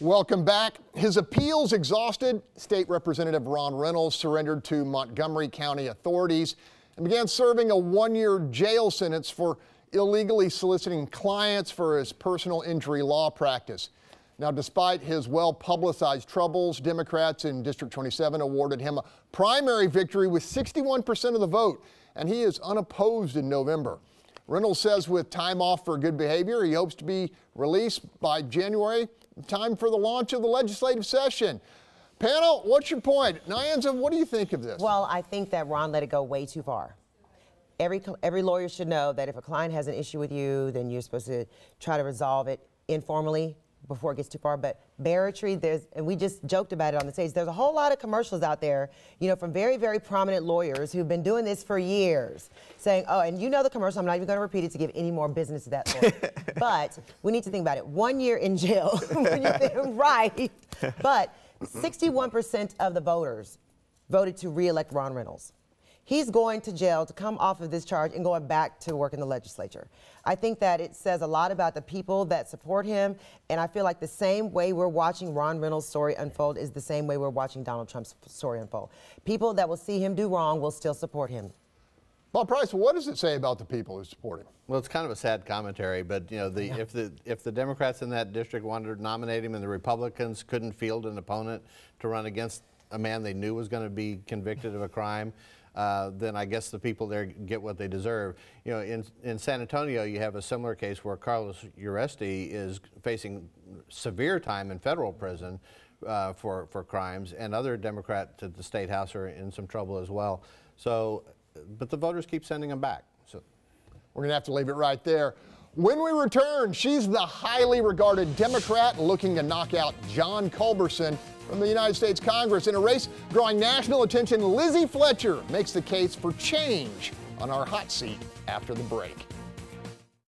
Welcome back. His appeals exhausted, State Representative Ron Reynolds surrendered to Montgomery County authorities and began serving a one year jail sentence for illegally soliciting clients for his personal injury law practice. Now, despite his well publicized troubles, Democrats in District 27 awarded him a primary victory with 61% of the vote, and he is unopposed in November. Reynolds says with time off for good behavior, he hopes to be released by January time for the launch of the legislative session. Panel, what's your point? Nyanza, what do you think of this? Well, I think that Ron let it go way too far. Every, every lawyer should know that if a client has an issue with you, then you're supposed to try to resolve it informally before it gets too far. But Barratry, there's, and we just joked about it on the stage, there's a whole lot of commercials out there, you know, from very, very prominent lawyers who've been doing this for years, saying, oh, and you know the commercial, I'm not even going to repeat it to give any more business to that lawyer. but we need to think about it. One year in jail, think, right. But 61% of the voters voted to reelect Ron Reynolds he's going to jail to come off of this charge and going back to work in the legislature. I think that it says a lot about the people that support him, and I feel like the same way we're watching Ron Reynolds' story unfold is the same way we're watching Donald Trump's story unfold. People that will see him do wrong will still support him. Bob Price, what does it say about the people who support him? Well, it's kind of a sad commentary, but you know, the, Yeah. if the if the Democrats in that district wanted to nominate him and the Republicans couldn't field an opponent to run against a man they knew was going to be convicted of a crime, uh, then I guess the people there get what they deserve. You know, in, in San Antonio, you have a similar case where Carlos Uresti is facing severe time in federal prison uh, for, for crimes, and other Democrats at the state house are in some trouble as well. So, but the voters keep sending them back. So. We're going to have to leave it right there. When we return, she's the highly regarded Democrat looking to knock out John Culberson from the United States Congress. In a race drawing national attention, Lizzie Fletcher makes the case for change on our hot seat after the break.